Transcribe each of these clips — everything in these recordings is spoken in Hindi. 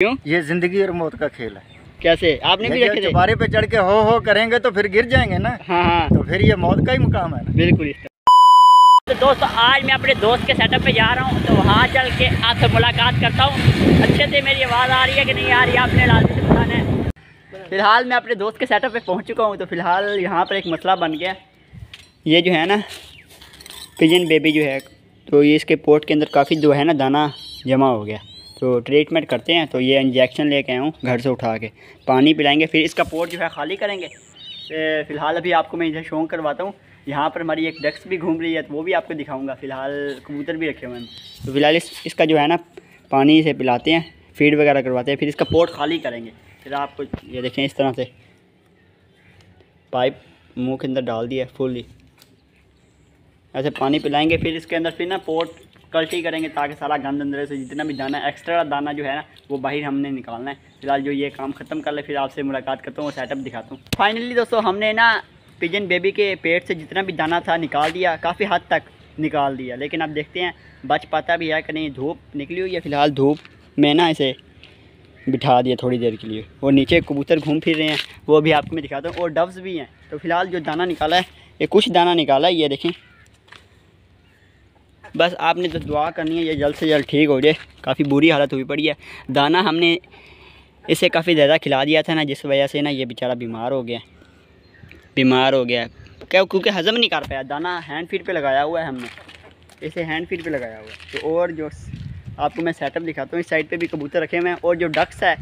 क्यों? ये ज़िंदगी और मौत का खेल है। कैसे? आपने भी रखे थे? बारे पे चढ़ के हो हो करेंगे तो फिर गिर जाएँगे ना। हाँ हाँ। तो फिर ये मौत का ही मुकाम है ना। बिल्कुल तो दोस्तों आज मैं अपने दोस्त के सेटअप पे जा रहा हूँ तो वहाँ चल के आपसे मुलाकात करता हूँ। अच्छे से मेरी आवाज़ आ रही है कि नहीं आ रही है आपने लाजमी से बताना है? फ़िलहाल मैं अपने दोस्त के सेटअप पे पहुँच चुका हूँ तो फ़िलहाल यहाँ पर एक मसला बन गया। ये जो है ना पिजन बेबी जो है तो ये इसके पोर्ट के अंदर काफ़ी जो है ना दाना जमा हो गया। तो ट्रीटमेंट करते हैं तो ये इंजेक्शन लेके आया हूँ घर से उठा के। पानी पिलाएँगे, फिर इसका पोर्ट जो है खाली करेंगे। फ़िलहाल अभी आपको मैं इधर शौक करवाता हूँ। यहाँ पर हमारी एक डक्स भी घूम रही है तो वो भी आपको दिखाऊँगा। फ़िलहाल कबूतर भी रखे हुए हैं। तो फ़िलहाल इस, इसका जो है ना, पानी से पिलाते हैं फ़ीड वगैरह करवाते हैं, फिर इसका पोर्ट खाली करेंगे। फिर आपको ये देखें इस तरह से। पाइप मुँह के अंदर डाल दिया फुली ऐसे पानी पिलाएँगे, फिर इसके अंदर फिर ना पोर्ट कल्टी करेंगे ताकि सारा गंद अंदर से जितना भी दाना एक्स्ट्रा दाना जो है ना, वो बाहर हमने निकालना है। फ़िलहाल जो ये काम ख़त्म कर ले, फिर आपसे मुलाकात करता हूँ सेटअप दिखाता हूँ। फाइनली दोस्तों, हमने ना पिजन बेबी के पेट से जितना भी दाना था निकाल दिया, काफ़ी हद तक निकाल दिया। लेकिन अब देखते हैं, बच पाता भी है कि नहीं? धूप निकली हुई है, फ़िलहाल धूप में ना इसे बिठा दिया थोड़ी देर के लिए। और नीचे कबूतर घूम फिर रहे हैं, वो भी आपको मैं दिखाता हूँ। और डव्स भी हैं। तो फ़िलहाल जो दाना निकाला है, ये कुछ दाना निकाला है, ये देखें। बस आपने तो दुआ करनी है, ये जल्द से जल्द ठीक हो जाए। काफ़ी बुरी हालत हुई पड़ी है। दाना हमने इसे काफ़ी ज़्यादा खिला दिया था ना, जिस वजह से ना ये बेचारा बीमार हो गया। बीमार हो गया। क्या? क्योंकि हज़म नहीं कर पाया। दाना हैंड फ़ीड पे लगाया हुआ है हमने। इसे हैंड फ़ीड पे लगाया हुआ है। तो और जो आपको मैं सेटअप दिखाता हूँ। इस साइड पे भी कबूतर रखे हुए हैं। और जो डक्स है,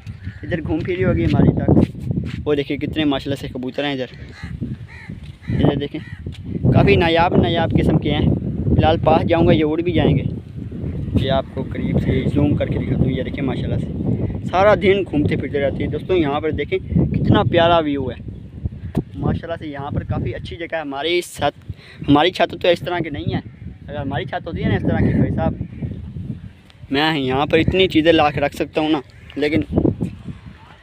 इधर घूम फिरी होगी हमारी डक्स वो देखिए कितने माशाल्लाह से कबूतर हैं इधर। इधर देखें। काफ़ी नायाब नायाब किस्म के हैं। फ़िलहाल पास जाऊँगा, ये उड़ भी जाएँगे। ये आपको करीब से जूम करके दिखाता हूँ ये देखें माशाल्लाह से। सारा दिन घूमते फिरते रहती है। दोस्तों, यहाँ पर देखें, कितना प्यारा व्यू है। माशाल्लाह से यहाँ पर काफ़ी अच्छी जगह है। हमारी छत हमारी छत तो इस तरह की नहीं है। अगर हमारी छत होती है ना इस तरह की भाई साहब, मैं यहाँ पर इतनी चीज़ें ला के रख सकता हूँ ना। लेकिन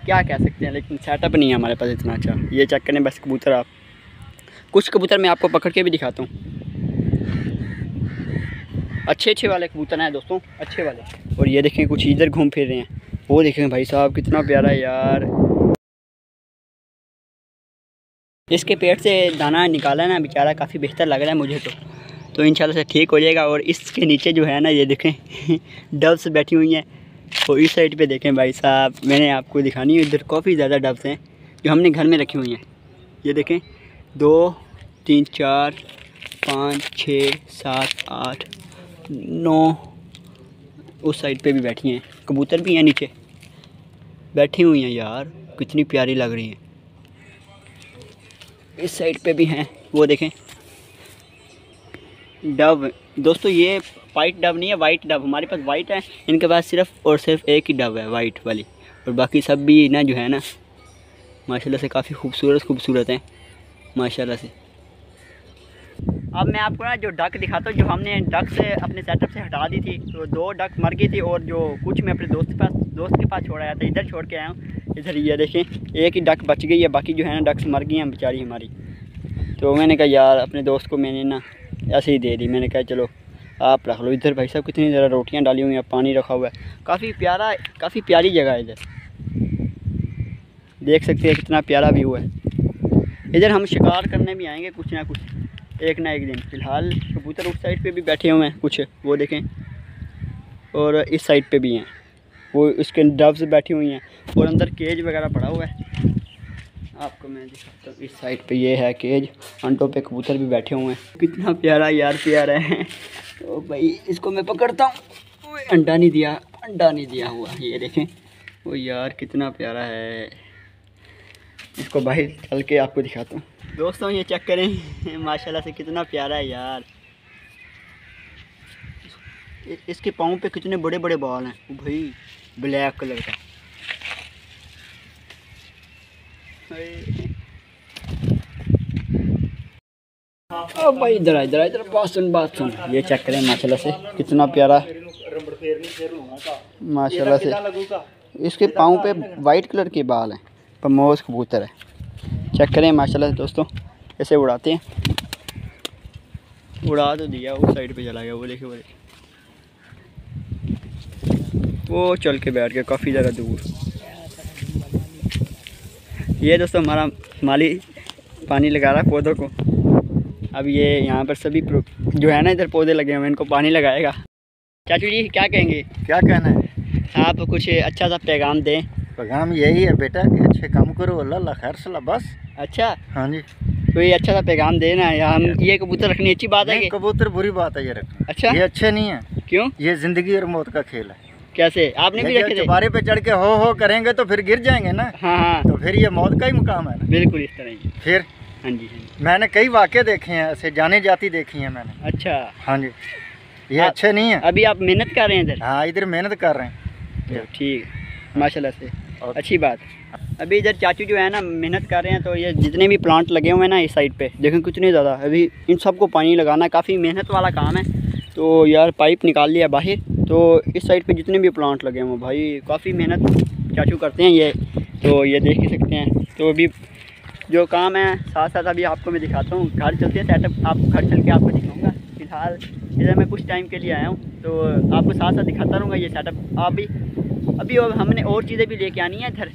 क्या कह सकते हैं, लेकिन सेटअप नहीं है हमारे पास इतना अच्छा। ये चेक करें बस कबूतर आप। कुछ कबूतर मैं आपको पकड़ के भी दिखाता हूँ। अच्छे अच्छे वाले कबूतर हैं दोस्तों, अच्छे वाले। और ये देखें, कुछ इधर घूम फिर रहे हैं। वो देखें भाई साहब, कितना प्यारा है यार। इसके पेट से दाना निकाला ना, बेचारा काफ़ी बेहतर लग रहा है मुझे तो। तो इंशाल्लाह से ठीक हो जाएगा, और इसके नीचे जो है ना, ये देखें डब्स बैठी हुई हैं। और इस साइड पे देखें भाई साहब, मैंने आपको दिखानी है, इधर काफ़ी ज़्यादा डब्स हैं, जो हमने घर में रखी हुई हैं। ये देखें, दो, तीन, चार, पाँच, छः, सात, आठ नौ उस साइड पे भी बैठी हैं। कबूतर भी हैं नीचे। बैठी हुई हैं यार। कितनी प्यारी लग रही हैं। इस साइड पे भी हैं। वो देखें। डब दोस्तों, ये वाइट डब नहीं है, वाइट डब हमारे पास वाइट है। इनके पास सिर्फ़ और सिर्फ़ एक ही डब है, वाइट वाली। और बाकी सब भी ना जो है ना, माशाल्लाह से काफ़ी खूबसूरत खूबसूरत हैं। माशाल्लाह से। अब मैं आपको ना जो डक दिखाता हूँ, जो हमने डक से अपने सेटअप से हटा दी थी तो दो डक मर गई थी और जो कुछ मैं अपने दोस्त के पास, दोस्त के पास छोड़ आया था, इधर छोड़ के आया हूँ। इधर ये देखें, एक ही डक बच गई है, बाकी जो है ना डक्स मर गई हैं, बेचारी हमारी। तो मैंने कहा, यार, अपने दोस्त को मैंने ना ऐसे ही दे दी। मैंने कहा, चलो, आप रख लो इधर भाई साहब, कितनी ज़रा रोटियाँ डाली हुई हैं, पानी रखा हुआ है। काफ़ी प्यारा, काफ़ी प्यारी जगह है इधर। देख सकते हैं कितना प्यारा व्यू है। इधर हम शिकार करने भी आएँगे कुछ ना कुछ। एक ना एक दिन। फ़िलहाल कबूतर उस साइड पे भी बैठे हुए हैं, कुछ, वो देखें। और इस साइड पे भी हैं। वो उसके डब्स बैठी हुई हैं और अंदर केज वगैरह पड़ा हुआ है। आपको मैं दिखाता हूँ, इस साइड पे ये है केज अंटों पे कबूतर भी बैठे हुए हैं। कितना प्यारा यार प्यारा है। तो भाई, इसको मैं पकड़ता हूँ। अंडा नहीं दिया, अंडा नहीं दिया हुआ ये देखें। वो यार, कितना प्यारा है। इसको बाहर चल के आपको दिखाता हूँ। दोस्तों, ये चेक करें। माशाल्लाह से कितना प्यारा है यार। इसके पाँव पे कितने बड़े बड़े बाल हैं। भाई ब्लैक कलर का। ओ भाई, इधर इधर इधर बात सुन बात सुन। ये चेक करें, माशाल्लाह से कितना प्यारा। माशाल्लाह से। इसके पाँव पे वाइट कलर के बाल हैं। प्रमोज कबूतर है। चेक करें माशाल्लाह से दोस्तों ऐसे उड़ाते हैं। उड़ा तो दिया उस साइड पे चला गया वो देखिए वो देखिए। वो चल के बैठ गया काफ़ी ज़्यादा दूर। ये दोस्तों हमारा माली पानी लगा रहा है पौधों को। अब ये यहाँ पर सभी जो है ना इधर पौधे लगे हुए हैं इनको पानी लगाएगा। चाचू जी क्या कहेंगे? क्या कहना है? आप कुछ अच्छा सा पैगाम दें। पैगाम यही है बेटा कि अच्छे काम करो अल्लाह खैर सला बस। अच्छा? हाँ जी। कोई अच्छा सा पैगाम देना है हम ये कबूतर रखनी अच्छी बात है नहीं, कबूतर बुरी बात है ये रखना। अच्छा? ये अच्छे नहीं है। क्यों? ये ज़िंदगी और मौत का खेल है। कैसे? आपने भी रखे थे? चुबारे पे चढ़ के हो हो करेंगे तो फिर गिर जाएँगे ना। हाँ हाँ। तो फिर ये मौत का ही मुकाम है ना। बिल्कुल इस तरह ही। फिर? हाँ जी हाँ मैंने कई वाक़े देखे हैं ऐसे जाने जाती देखी हैं मैंने। अच्छा। हाँ जी। ये अच्छे नहीं है। अभी आप मेहनत कर रहे हैं इधर? हाँ इधर मेहनत कर रहे हैं। तो ठीक। है माशाल्लाह से। और- अच्छी बात। अभी इधर चाचू जो है ना, मेहनत कर रहे हैं तो ये जितने भी प्लांट लगे हुए हैं ना, इस साइड पे, देखें कुछ नहीं ज़्यादा। अभी इन सबको पानी लगाना, काफ़ी मेहनत वाला काम है। तो यार पाइप निकाल लिया बाहर तो इस साइड पे जितने भी प्लांट लगे हुए भाई, काफ़ी मेहनत चाचू करते हैं ये। तो ये देख ही सकते हैं। तो अभी जो काम है साथ साथ अभी आपको मैं दिखाता हूँ। घर चलते हैं सेटअप आप घर चल के आपको दिखाऊँगा। फ़िलहाल इधर मैं कुछ टाइम के लिए आया हूँ तो आपको साथ साथ दिखाता रहूँगा ये सेटअप आप भी अभी और हमने और चीज़ें भी लेके आनी है इधर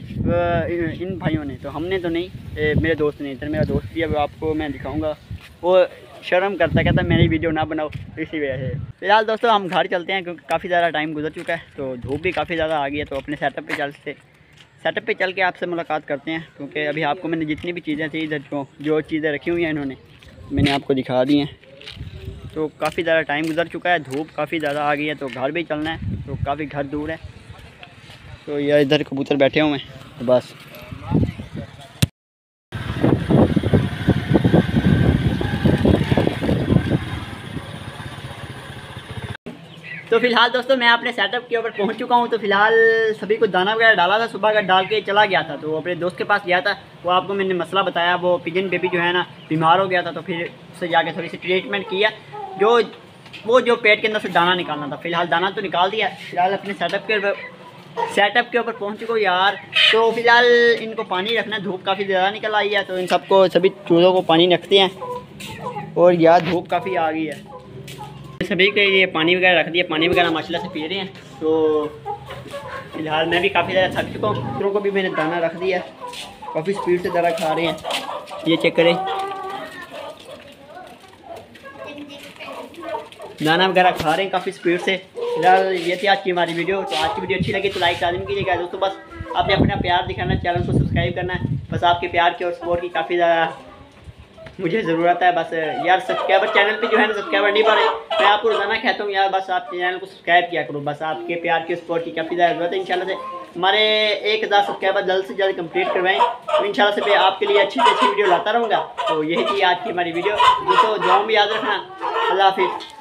इन भाइयों ने तो हमने तो नहीं ए, मेरे दोस्त ने इधर मेरा दोस्त भी अब आपको मैं दिखाऊँगा। वो शर्म करता कहता मेरी वीडियो ना बनाओ। इसी वजह से। फ़िलहाल दोस्तों हम घर चलते हैं क्योंकि काफ़ी ज़्यादा टाइम गुजर चुका है तो धूप भी काफ़ी ज़्यादा आ गई है तो अपने सेटअप पे चलते सेटअप पे चल के आपसे मुलाकात करते हैं क्योंकि अभी आपको मैंने जितनी भी चीज़ें थी इधर जो जो चीज़ें रखी हुई हैं इन्होंने मैंने आपको दिखा दी हैं। तो काफ़ी ज़्यादा टाइम गुजर चुका है धूप काफ़ी ज़्यादा आ गई है तो घर भी चलना है तो काफ़ी घर दूर है। तो ये इधर कबूतर बैठे हुए हैं तो बस। तो फ़िलहाल दोस्तों, मैं अपने सेटअप के ऊपर पहुँच चुका हूँ। तो फ़िलहाल सभी को दाना वगैरह डाला था, सुबह का डाल के चला गया था। तो अपने दोस्त के पास गया था, वो आपको मैंने मसला बताया, वो पिजन बेबी जो है ना, बीमार हो गया था तो फिर उससे जाके थोड़ी सी ट्रीटमेंट किया। जो, वो जो पेट के अंदर से दाना निकालना था। फ़िलहाल दाना तो निकाल दिया, फ़िलहाल अपने सेटअप के सेटअप के ऊपर पहुँच चुका यार। तो फ़िलहाल इनको पानी रखना है, धूप काफ़ी ज़्यादा निकल आई है तो इन सबको, सभी चूज़ों को पानी रखते हैं। और यार, धूप काफ़ी आ गई है। सभी के लिए पानी वगैरह रख दिया, पानी वगैरह माशाल्लाह से पी रहे हैं। तो फ़िलहाल मैं भी काफ़ी ज़्यादा थक चुका हूँ। कुत्तरों को भी मैंने दाना रख दिया काफ़ी स्पीड से दाना खा रहे हैं। ये चेक करें। दाना वगैरह खा रहे हैं काफ़ी स्पीड से। फ़िलहाल ये थी आज की हमारी वीडियो। तो आज की वीडियो अच्छी लगी तो लाइक लाजमी कीजिएगा। दोस्तों, बस आपने अपना प्यार दिखाना चैनल को सब्सक्राइब करना। है बस आपके प्यार की और सपोर्ट की काफ़ी ज़्यादा मुझे ज़रूरत है। बस, यार सब्सक्राइबर चैनल पे जो है ना सब्सक्राइबर नहीं बढ़े मैं आपको रोज़ाना कहता हूँ, यार, बस आप चैनल को सब्सक्राइब किया करो। बस आपके प्यार के सपोर्ट की काफ़ी ज़्यादा ज़रूरत है, इंशाल्लाह से। हमारे एक हज़ार सब्सक्राइबर जल्द से जल्द कंप्लीट करवाएँ। तो इंशाल्लाह से मैं आपके लिए अच्छी से अच्छी वीडियो लाता रहूँगा। तो यही थी आज की हमारी वीडियो। दोस्तों दुआ में याद रखना। अल्लाह हाफिज़।